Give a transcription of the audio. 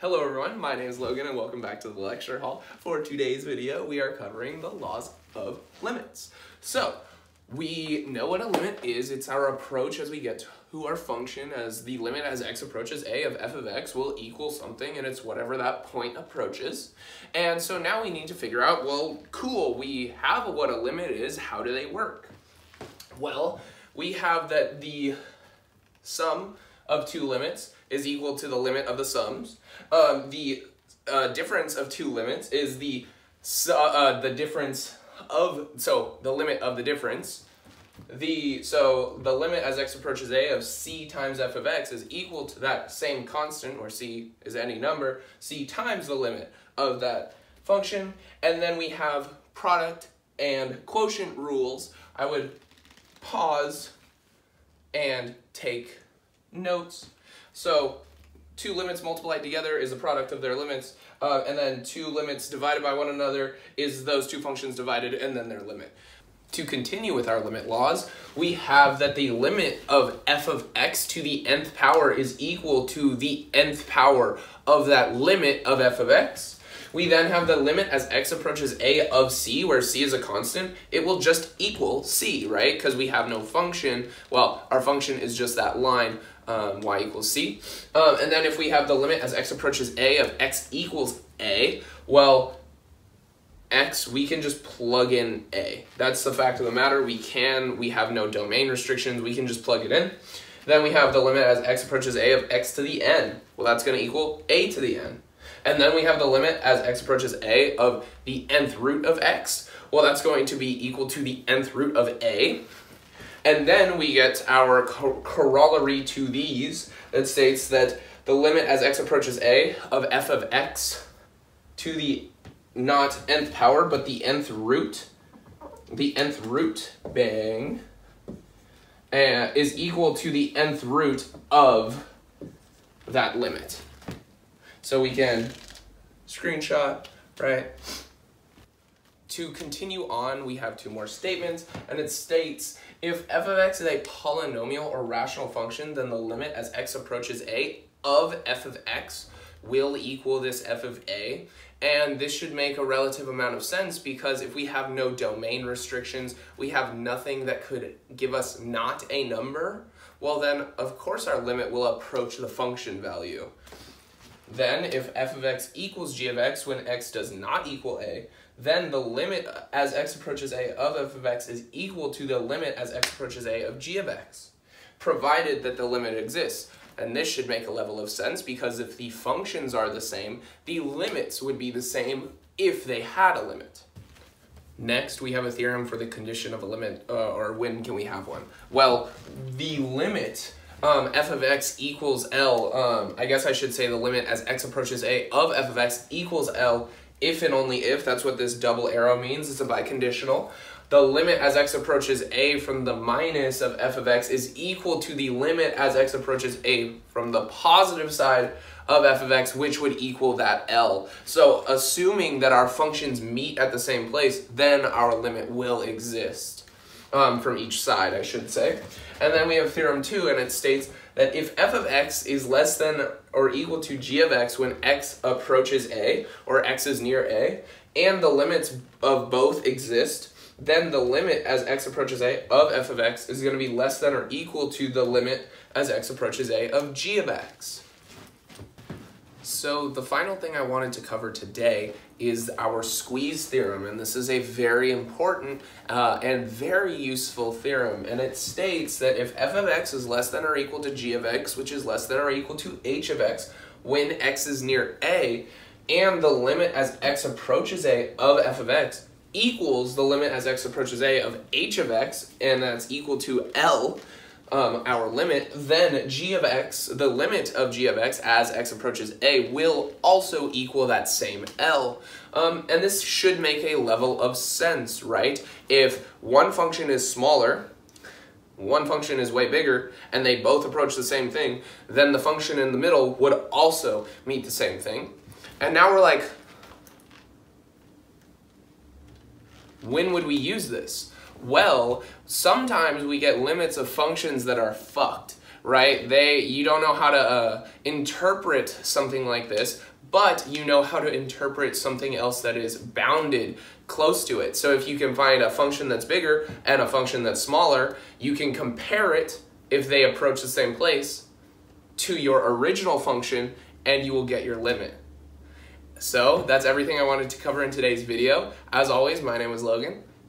Hello everyone, my name is Logan and welcome back to the lecture hall. For today's video, we are covering the laws of limits. So, we know what a limit is. It's our approach as we get to our function as the limit as x approaches a of f of x will equal something and it's whatever that point approaches. And so now we need to figure out, well, cool, we have what a limit is, how do they work? Well, we have that the sum of two limits is equal to the limit of the sums. Um, the uh, difference of two limits is the uh, the difference of so the limit of the difference. The so the limit as x approaches a of c times f of x is equal to that same constant where c is any number c times the limit of that function and then we have product and quotient rules. I would pause and take notes. So two limits multiplied together is the product of their limits, uh, and then two limits divided by one another is those two functions divided and then their limit. To continue with our limit laws, we have that the limit of f of x to the nth power is equal to the nth power of that limit of f of x. We then have the limit as x approaches a of c, where c is a constant. It will just equal c, right? Because we have no function. Well, our function is just that line um, y equals c. Um, and then if we have the limit as x approaches a of x equals a, well, x, we can just plug in a. That's the fact of the matter. We can, we have no domain restrictions. We can just plug it in. Then we have the limit as x approaches a of x to the n. Well, that's going to equal a to the n. And then we have the limit as x approaches a of the nth root of x. Well, that's going to be equal to the nth root of a. And then we get our corollary to these that states that the limit as x approaches a of f of x to the not nth power, but the nth root, the nth root, bang, uh, is equal to the nth root of that limit. So we can screenshot, right? To continue on, we have two more statements, and it states, if f of x is a polynomial or rational function, then the limit as x approaches a of f of x will equal this f of a. And this should make a relative amount of sense because if we have no domain restrictions, we have nothing that could give us not a number, well then of course our limit will approach the function value. Then if f of x equals g of x when x does not equal a, then the limit as x approaches a of f of x is equal to the limit as x approaches a of g of x, provided that the limit exists. And this should make a level of sense because if the functions are the same, the limits would be the same if they had a limit. Next, we have a theorem for the condition of a limit, uh, or when can we have one? Well, the limit um, f of x equals L, um, I guess I should say the limit as x approaches a of f of x equals L if and only if, that's what this double arrow means, it's a biconditional. The limit as x approaches a from the minus of f of x is equal to the limit as x approaches a from the positive side of f of x, which would equal that L. So assuming that our functions meet at the same place, then our limit will exist um, from each side, I should say. And then we have theorem 2, and it states that if f of x is less than or equal to g of x when x approaches a, or x is near a, and the limits of both exist, then the limit as x approaches a of f of x is going to be less than or equal to the limit as x approaches a of g of x. So the final thing I wanted to cover today is our squeeze theorem, and this is a very important uh, and very useful theorem, and it states that if f of x is less than or equal to g of x, which is less than or equal to h of x, when x is near a, and the limit as x approaches a of f of x equals the limit as x approaches a of h of x, and that's equal to L, um, our limit, then g of x, the limit of g of x as x approaches a will also equal that same L. Um, and this should make a level of sense, right? If one function is smaller, one function is way bigger, and they both approach the same thing, then the function in the middle would also meet the same thing. And now we're like, when would we use this? Well, sometimes we get limits of functions that are fucked, right? They you don't know how to uh, interpret something like this, but you know how to interpret something else that is bounded close to it. So if you can find a function that's bigger and a function that's smaller, you can compare it if they approach the same place to your original function and you will get your limit. So that's everything I wanted to cover in today's video. As always, my name is Logan.